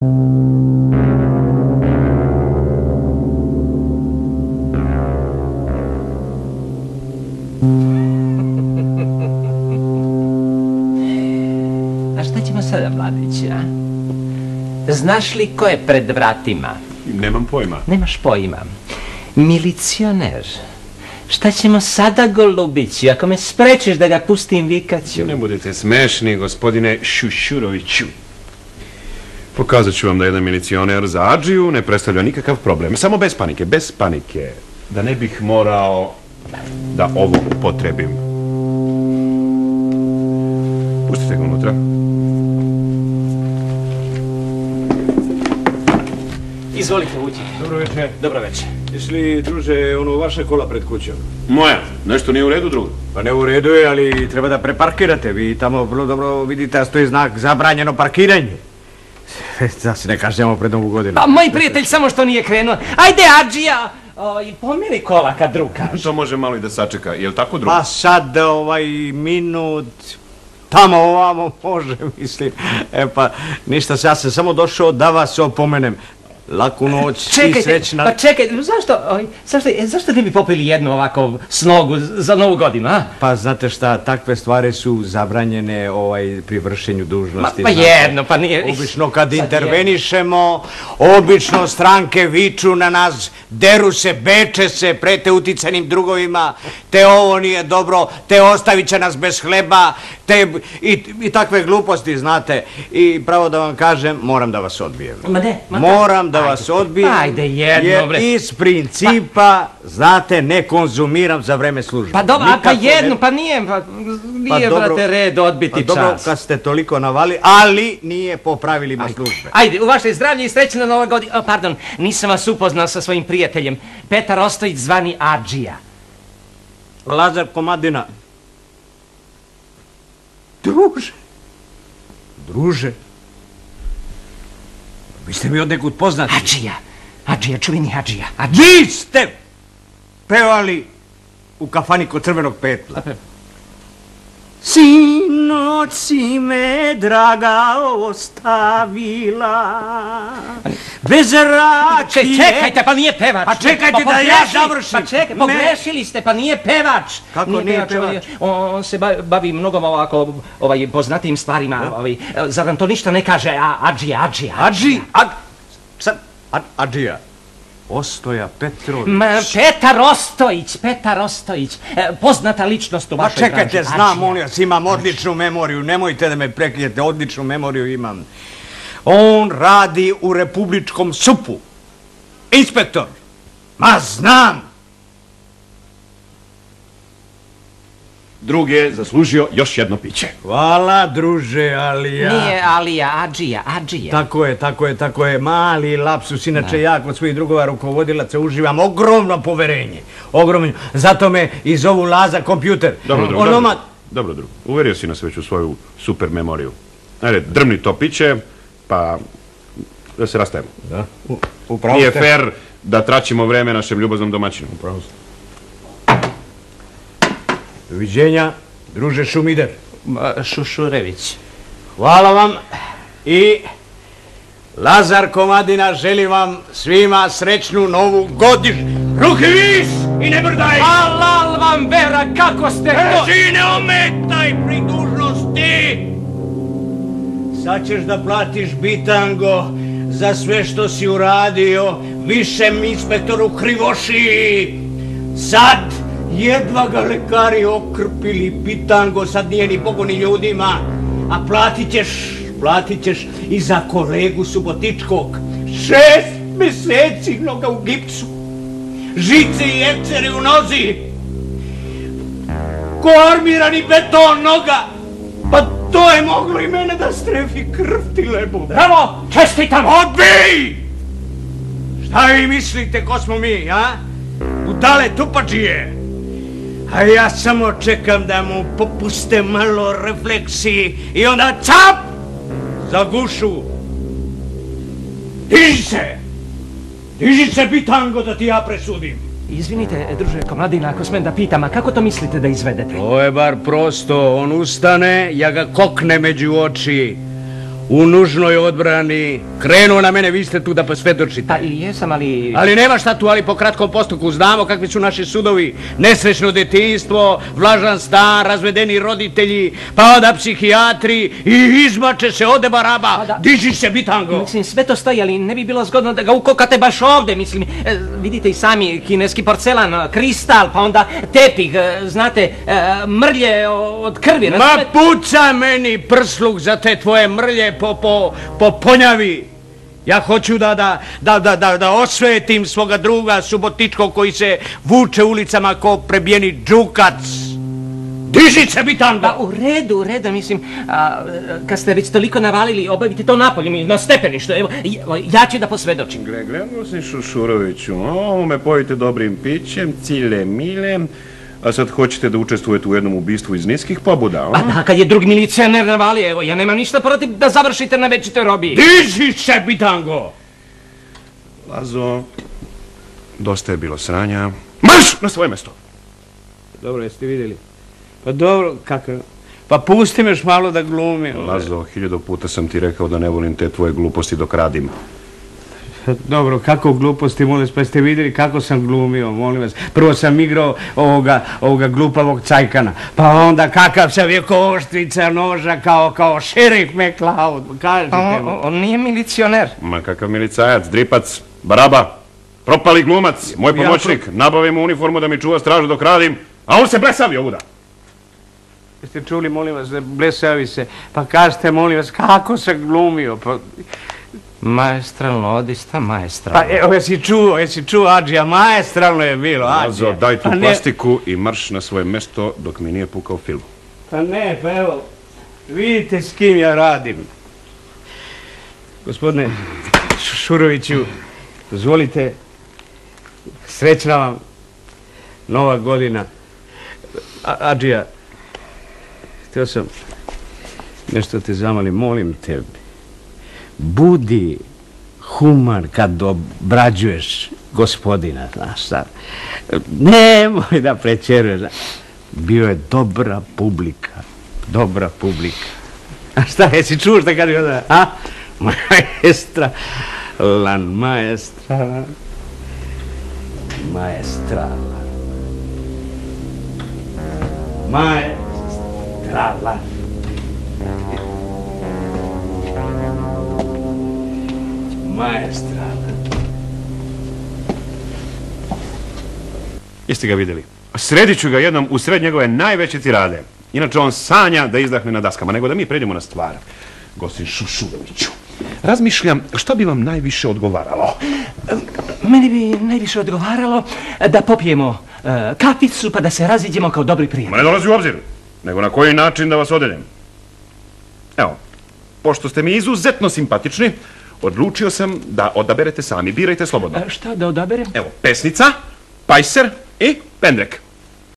A šta ćemo sada, mladić, a? Znaš li ko je pred vratima? Nemam pojma. Nemaš pojma. Milicioner. Šta ćemo sada, Golubići, ako me sprečiš da ga pustim vikaću? Ne budete smešni, gospodine Šušuroviću. Pokazat ću vam da jedan milicioner za Adžiju ne predstavlja nikakav problem. Samo bez panike, bez panike. Da ne bih morao da ovo upotrebim. Pustite ga unutra. Izvolite uđi. Dobro večer. Dobro večer. Jesi li, druže, ono vaše kola pred kućom? Moja, nešto nije u redu drugo. Pa ne u redu je, ali treba da preparkirate. Vi tamo vrlo dobro vidite, a stoji znak zabranjeno parkiranje. Da se ne kažemo pred novu godinu. Pa, moj prijatelj samo što nije krenuo. Ajde, Adžija! I pomeri kola kad drug kaže. To može malo i da sačeka. Jel tako drugo? Pa sad ovaj minut, tamo ovamo može, mislim. E pa, ništa, ja sam samo došao da vas opomenem. Laku noć i Čekajte, srećna... pa čekaj, zašto, oj, zašto, e, zašto ne bi popili jednu ovako snogu za novu godinu, a? Pa znate šta, takve stvari su zabranjene ovaj, pri vršenju Ma, dužnosti. pa znate. jedno, pa nije... Obično kad Sad je- intervenišemo, obično stranke viču na nas, deru se, beče se, prete uticanim drugovima, te ovo nije dobro, te ostavit će nas bez hleba, te i, i takve gluposti, znate. I pravo da vam kažem, moram da vas odbijem. Ma ne, ma Moram da ajde. vas odbijem. Ajde, jedno, bre. iz principa, znate, ne konzumiram za vreme službe. Pa dobro, a pa Nikako ne- jednu, pa nije, pa nije, dobro. brate, red odbiti Pa dobro, čas. kad ste toliko navali, ali nije po pravilima službe. Ajde, u vaše zdravlje i srećna nova godina. O, pardon, nisam vas upoznao sa svojim prijateljem. Petar Ostojić zvani Adžija. Lazar Komadina. Druže. Druže. Vi ste mi od nekud poznati. Adžija. Adžija, čuveni Adžija. Adžija. Vi ste pevali u kafani kod crvenog petla. Sinoć si me, draga, ostavila Bez rakije Če, čekajte, pa nije pevač. Pa čekajte da ja završim. Pa čekaj, Ne. pogrešili ste, pa nije pevač. Kako nije pevač? On, on se ba- bavi mnogo ovako, ovaj, poznatim stvarima. Ovaj, zar nam to ništa ne kaže? A, Adžija, Adžija. Adži, ad, sad, ad, Adžija Ostoja Petrović Ma, Petar Ostojić, Petar Ostojić, e, poznata ličnost u Pa vašoj čekajte, branži. znam, Adžija. molim vas, imam odličnu memoriju, nemojte da me prekrijete, odličnu memoriju imam. On radi u republičkom supu. Inspektor. Ma znam. Drug je zaslužio još jedno piće. Hvala, druže, ali ja... Nije Alija, Adžija, Adžija. Tako je, tako je, tako je, mali lapsus, inače ja kod svojih drugova rukovodilaca uživam ogromno poverenje, ogromno, zato me i zovu Laza kompjuter. Dobro, drug, Onoma, dobro. Dobro, drug. Uverio si nas već u svoju super memoriju. Ajde, drmni to piće, pa da se rastajemo. Da, u, upravo Nije ste. fair da traćimo vreme našem ljubaznom domaćinu. Upravo ste. Doviđenja, druže Šumider. Ma, Šušurević. Hvala vam i Lazar Komadina želi vam svima srećnu novu godinu. Ruke vis i ne brdaj! Alal vam vera, kako ste to... Drži, ne ometaj Sad ćeš da platiš bitango za sve što si uradio višem inspektoru Krivoši. Sad jedva ga lekari okrpili bitango, sad nije ni Bogu ni ljudima. A platit ćeš, platit ćeš i za kolegu Subotičkog. Šest meseci noga u gipsu. Žice i ekceri u nozi ko armirani beton noga. Pa to je moglo i mene da strefi krv ti lebu. Bravo, čestitam! Odbij! Šta vi mislite ko smo mi, a? Udale tupačije. A ja samo čekam da mu popuste malo refleksiji i onda cap! Za gušu. Diži se! Diži se, bitango, da ti ja presudim. Izvinite, druže Komadina, ako smem da pitam, a kako to mislite da izvedete? To je bar prosto, on ustane, ja ga kokne među oči. U nužnoj odbrani, krenuo na mene, vi ste tu da posvjedočite. Pa i jesam, ali... Ali nema šta tu, ali po kratkom postupku znamo kakvi su naši sudovi. Nesrećno detinjstvo, vlažan stan, razvedeni roditelji, pa onda psihijatri i izmače se ode baraba. Da. Diži se bitango. Mislim, sve to stoji, ali ne bi bilo zgodno da ga ukokate baš ovdje, mislim. E, vidite i sami, kineski porcelan, kristal, pa onda tepih, e, znate, e, mrlje od krvi. Ma puca meni prsluk za te tvoje mrlje po, po, po ponjavi. Ja hoću da, da, da, da, da, da osvetim svoga druga Subotičkog koji se vuče ulicama ko prebijeni džukac. Diži se bitango! Pa u redu, u redu, mislim, a, kad ste već toliko navalili, obavite to napolje, mi, na stepeništu, evo, ja- ja ću da posvedočim. Gle, gle, gosin Šušuroviću, ovo me pojite dobrim pićem, cile mile, a sad hoćete da učestvujete u jednom ubistvu iz niskih pobuda, Pa a? da, kad je drug milicioner navali, evo, ja nemam ništa protiv da završite na večitoj robiji. Diži se bitango! Lazo, dosta je bilo sranja. Marš na svoje mesto! Dobro, jeste vidjeli? Pa dobro, kako? Pa pusti me još malo da glumim. Lazo, hiljadu puta sam ti rekao da ne volim te tvoje gluposti dok radim. Dobro, kako gluposti, molim vas, pa ste vidjeli kako sam glumio, molim vas. Prvo sam igrao ovoga, ovoga glupavog cajkana, pa onda kakav sam je ko oštrica noža, kao, kao šerif McLeod, kažete On, on- on nije milicioner. Ma kakav milicajac, dripac, baraba, propali glumac, moj Ja pomoćnik, nabavi mu uniformu da mi čuva stražu dok radim, a on se blesavi ovuda. Jeste čuli, molim vas, da blesavi se, pa kažete, molim vas, kako sam glumio, pa... Maestralno, odista maestralno. Pa evo, jesi čuo, jesi čuo, Adžija, maestralno je bilo, Lazo, Adžija. daj tu Pa ne- plastiku i marš na svoje mesto dok mi nije pukao film. Pa ne, pa evo, vidite s kim ja radim. Gospodine Šuroviću, dozvolite, srećna vam nova godina. A, Adžija, htio sam nešto te zamolim, molim te, budi human kad obrađuješ gospodina, znaš šta. Nemoj da prečeruješ. Bio je dobra publika, dobra publika. A šta, jesi čuo šta kad je onda, a? Maestra, lan maestra, maestra, maestra, maestra. Jeste ga vidjeli? Sredit ću ga jednom u sred njegove najveće tirade. Inače on sanja da izdahne na daskama, nego da mi pređemo na stvar. Gosin Šušuroviću, razmišljam što bi vam najviše odgovaralo. Meni bi najviše odgovaralo da popijemo e, kaficu pa da se raziđemo kao dobri Ma prijatelji. ne dolazi u obzir, nego na koji način da vas odeljem. Evo, pošto ste mi izuzetno simpatični, odlučio sam da odaberete sami, birajte slobodno. E, šta da odaberem? Evo, pesnica, pajser i pendrek.